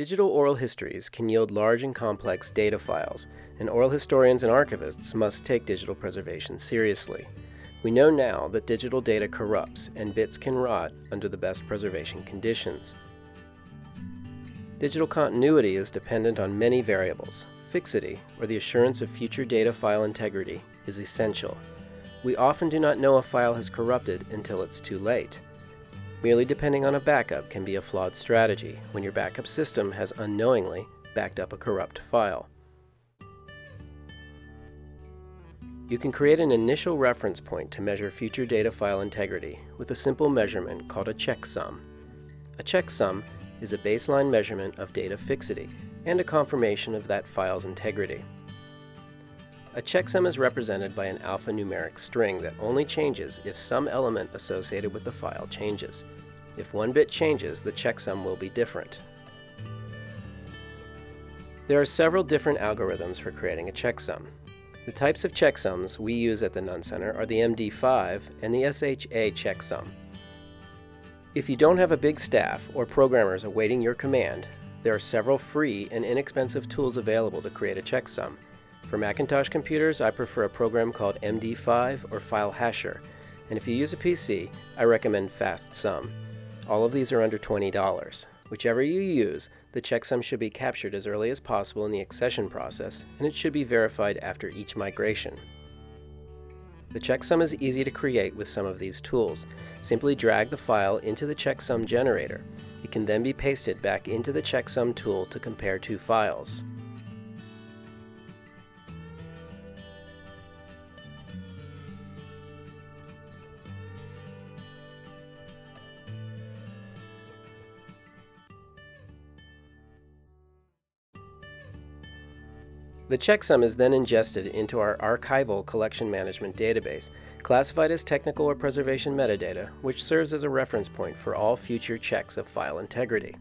Digital oral histories can yield large and complex data files, and oral historians and archivists must take digital preservation seriously. We know now that digital data corrupts and bits can rot under the best preservation conditions. Digital continuity is dependent on many variables. Fixity, or the assurance of future data file integrity, is essential. We often do not know a file has corrupted until it's too late. Merely depending on a backup can be a flawed strategy when your backup system has unknowingly backed up a corrupt file. You can create an initial reference point to measure future data file integrity with a simple measurement called a checksum. A checksum is a baseline measurement of data fixity and a confirmation of that file's integrity. A checksum is represented by an alphanumeric string that only changes if some element associated with the file changes. If one bit changes, the checksum will be different. There are several different algorithms for creating a checksum. The types of checksums we use at the Nunn Center are the MD5 and the SHA checksum. If you don't have a big staff or programmers awaiting your command, there are several free and inexpensive tools available to create a checksum. For Macintosh computers, I prefer a program called MD5 or File Hasher, and if you use a PC, I recommend FastSum. All of these are under $20. Whichever you use, the checksum should be captured as early as possible in the accession process, and it should be verified after each migration. The checksum is easy to create with some of these tools. Simply drag the file into the checksum generator. It can then be pasted back into the checksum tool to compare two files. The checksum is then ingested into our archival collection management database, classified as technical or preservation metadata, which serves as a reference point for all future checks of file integrity.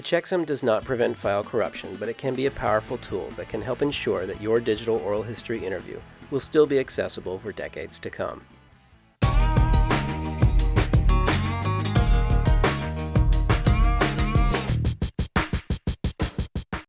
The checksum does not prevent file corruption, but it can be a powerful tool that can help ensure that your digital oral history interview will still be accessible for decades to come.